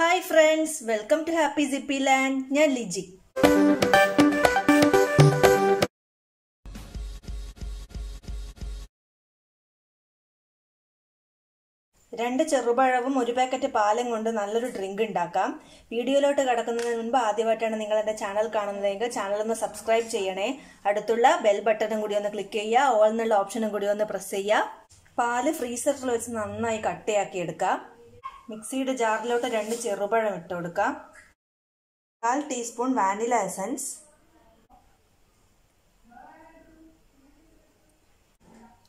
Hi friends welcome to happy sippy land ഞാൻ ലിജി. രണ്ട് ചെറുപഴവും ഒരു പാക്കറ്റ് പാലും കൊണ്ട് നല്ലൊരു ഡ്രിങ്ക് ഉണ്ടാക്കാം. വീഡിയോയിലോട്ട് കടക്കുന്നതിന് മുൻപ് ആദ്യമായിട്ടാണ് നിങ്ങൾ എന്റെ ചാനൽ കാണുന്നതെങ്കിൽ ചാനൽ ഒന്ന് സബ്സ്ക്രൈബ് ചെയ്യണേ. അടുത്തുള്ള ബെൽ ബട്ടണും കൂടി ഒന്ന് ക്ലിക്ക് ചെയ്യുക. ഓൾ എന്നുള്ള ഓപ്ഷനും കൂടി ഒന്ന് പ്രസ് ചെയ്യുക. പാൽ ഫ്രീസറിൽ വെച്ച് നന്നായി കട്ടയാക്കി എടുക്കാം. മിക്സിയുടെ ജാറിലോട്ട് രണ്ട് ചെറുപഴം ഇട്ട് കൊടുക്കാം. കാൽ ടീസ്പൂൺ വാനില എസൻസ്.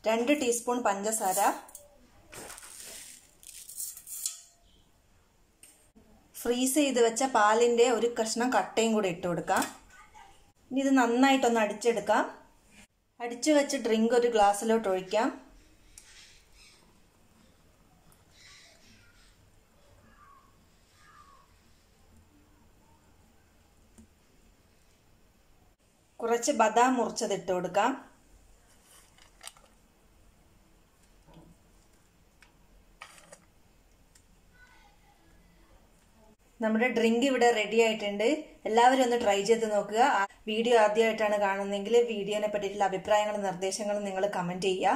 രണ്ട് ടീസ്പൂൺ പഞ്ചസാര. ഫ്രീസ് ചെയ്ത് വെച്ച പാലിന്റെ ഒരു കഷ്ണം കട്ടയും കൂടി ഇട്ട് കൊടുക്കാം. ഇനി ഇത് നന്നായിട്ടൊന്ന് അടിച്ചെടുക്കാം. അടിച്ചു വെച്ച് ഡ്രിങ്ക് ഒരു ഗ്ലാസ്സിലോട്ട് ഒഴിക്കാം. കുറച്ച് ബദാം മുറിച്ചതിട്ട് കൊടുക്കാം. നമ്മുടെ ഡ്രിങ്ക് ഇവിടെ റെഡി ആയിട്ടുണ്ട്. എല്ലാവരും ഒന്ന് ട്രൈ ചെയ്ത് നോക്കുക. വീഡിയോ ആദ്യമായിട്ടാണ് കാണുന്നതെങ്കിൽ വീഡിയോനെ പറ്റിയിട്ടുള്ള അഭിപ്രായങ്ങളും നിർദ്ദേശങ്ങളും നിങ്ങൾ കമന്റ് ചെയ്യുക.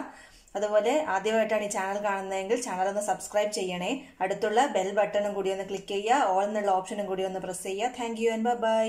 അതുപോലെ ആദ്യമായിട്ടാണ് ഈ ചാനൽ കാണുന്നതെങ്കിൽ ചാനൽ ഒന്ന് സബ്സ്ക്രൈബ് ചെയ്യണേ. അടുത്തുള്ള ബെൽ ബട്ടണും കൂടി ഒന്ന് ക്ലിക്ക് ചെയ്യുക. ഓൾ എന്നുള്ള ഓപ്ഷനും കൂടി ഒന്ന് പ്രസ് ചെയ്യുക. Thank you and by